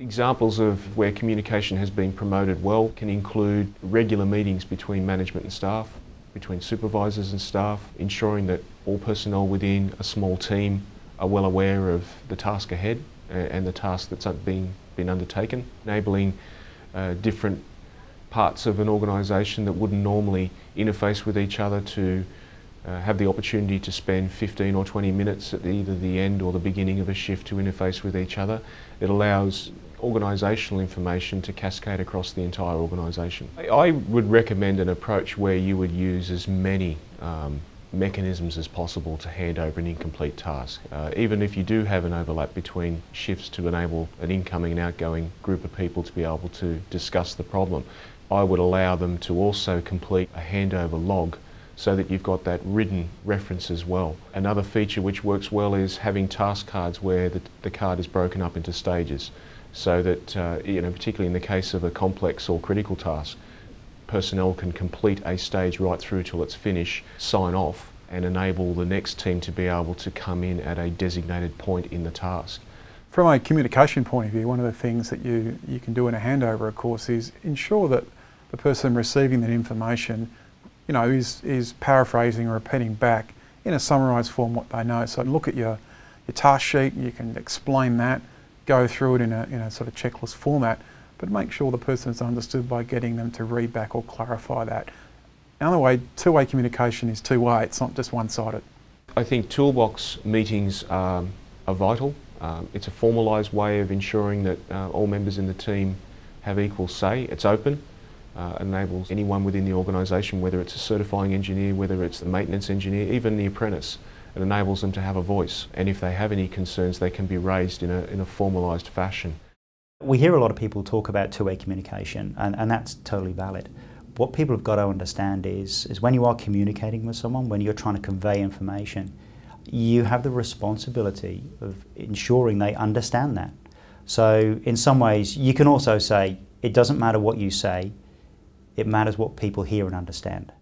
Examples of where communication has been promoted well can include regular meetings between management and staff, between supervisors and staff, ensuring that all personnel within a small team are well aware of the task ahead and the task that's being been undertaken, enabling uh, different parts of an organisation that wouldn't normally interface with each other to uh, have the opportunity to spend 15 or 20 minutes at either the end or the beginning of a shift to interface with each other. It allows organisational information to cascade across the entire organisation. I would recommend an approach where you would use as many um, mechanisms as possible to hand over an incomplete task. Uh, even if you do have an overlap between shifts to enable an incoming and outgoing group of people to be able to discuss the problem, I would allow them to also complete a handover log so that you've got that written reference as well. Another feature which works well is having task cards where the, the card is broken up into stages so that, uh, you know, particularly in the case of a complex or critical task, personnel can complete a stage right through till it's finished, sign off, and enable the next team to be able to come in at a designated point in the task. From a communication point of view, one of the things that you, you can do in a handover, of course, is ensure that the person receiving that information, you know, is, is paraphrasing or repeating back in a summarised form what they know. So look at your, your task sheet, you can explain that, go through it in a, in a sort of checklist format, but make sure the person is understood by getting them to read back or clarify that. Another way, two-way communication is two-way, it's not just one-sided. I think toolbox meetings are vital. Um, it's a formalised way of ensuring that uh, all members in the team have equal say. It's open, uh, enables anyone within the organisation, whether it's a certifying engineer, whether it's the maintenance engineer, even the apprentice, it enables them to have a voice. And if they have any concerns, they can be raised in a, in a formalised fashion. We hear a lot of people talk about two-way communication, and, and that's totally valid. What people have got to understand is, is when you are communicating with someone, when you're trying to convey information, you have the responsibility of ensuring they understand that. So in some ways, you can also say, it doesn't matter what you say, it matters what people hear and understand.